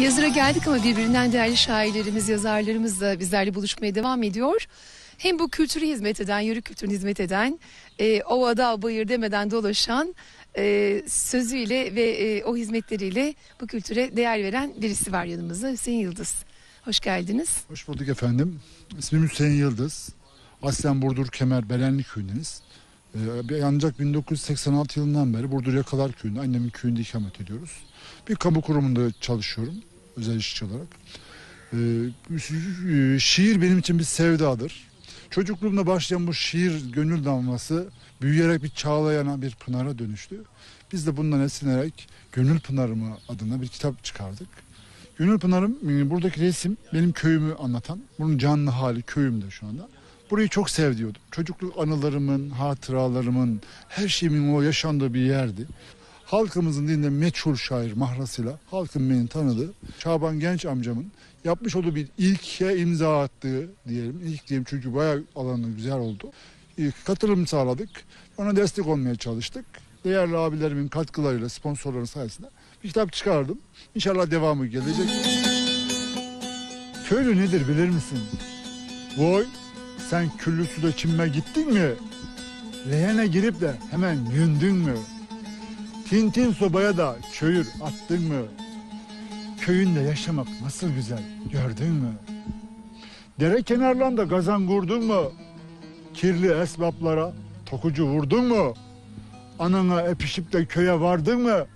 Yazıra geldik ama birbirinden değerli şairlerimiz, yazarlarımız da bizlerle buluşmaya devam ediyor. Hem bu kültürü hizmet eden, yörük kültürüne hizmet eden, e, ovada bayır demeden dolaşan e, sözüyle ve e, o hizmetleriyle bu kültüre değer veren birisi var yanımızda Hüseyin Yıldız. Hoş geldiniz. Hoş bulduk efendim. İsmim Hüseyin Yıldız. Aslen Burdur Kemer Belenli köyündeniz. Ee, ancak 1986 yılından beri Burdur Yakalar Köyü'nde annemin köyünde ikamet ediyoruz. Bir kamu kurumunda çalışıyorum özel işçi olarak. Ee, şiir benim için bir sevdadır. Çocukluğumda başlayan bu şiir gönül damlası büyüyerek bir çağlayana bir pınara dönüştü. Biz de bundan esinlenerek Gönül Pınarı mı adına bir kitap çıkardık. Gönül Pınar'ım e, buradaki resim benim köyümü anlatan. Bunun canlı hali köyümde şu anda. Burayı çok sevdiyordum. Çocukluk anılarımın, hatıralarımın, her şeyimin o yaşandığı bir yerdi. Halkımızın dilinde meçhul şair mahrasıyla halkın beni tanıdığı Şaban Genç amcamın yapmış olduğu bir ilke imza attığı diyelim. İlk diyelim çünkü bayağı alanı güzel oldu. İlk katılım sağladık. Ona destek olmaya çalıştık. Değerli abilerimin katkılarıyla, sponsorların sayesinde bir kitap çıkardım. İnşallah devamı gelecek. Köylü nedir bilir misin? Vay sen küllü suda çinme gittin mi? Leğene girip de hemen yündün mü? Tintin sobaya da köyür attın mı? Köyünde yaşamak nasıl güzel gördün mü? Dere kenarlarında gazan kurdun mu? Kirli esbaplara tokucu vurdun mu? Anana epişip de köye vardın mı?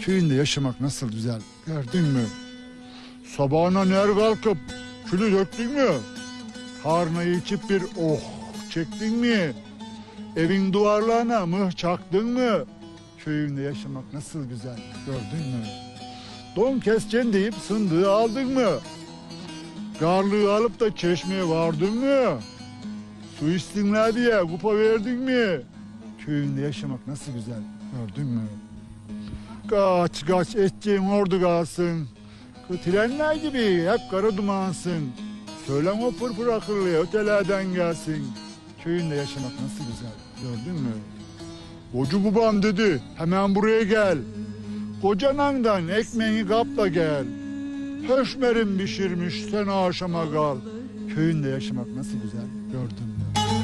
Köyünde yaşamak nasıl güzel gördün mü? Sabahına ner kalkıp külü döktün mü? Karnayı içip bir oh çektin mi? Evin duvarlarına mıh çaktın mı? Köyünde yaşamak nasıl güzel gördün mü? Don keseceksin deyip sındığı aldın mı? Garlığı alıp da çeşmeye vardın mı? Su içsinler diye kupa verdin mi? Köyünde yaşamak nasıl güzel gördün mü? Kaç kaç edeceğin ordu kalsın. Trenler gibi hep kara dumansın. Söylem o pırpır akıllıya ötelerden gelsin. Köyünde yaşamak nasıl güzel gördün mü? Kocu babam dedi hemen buraya gel. Kocanandan ekmeği kapla gel. Höşmerim pişirmiş sen aşama kal. Köyünde yaşamak nasıl güzel gördün mü?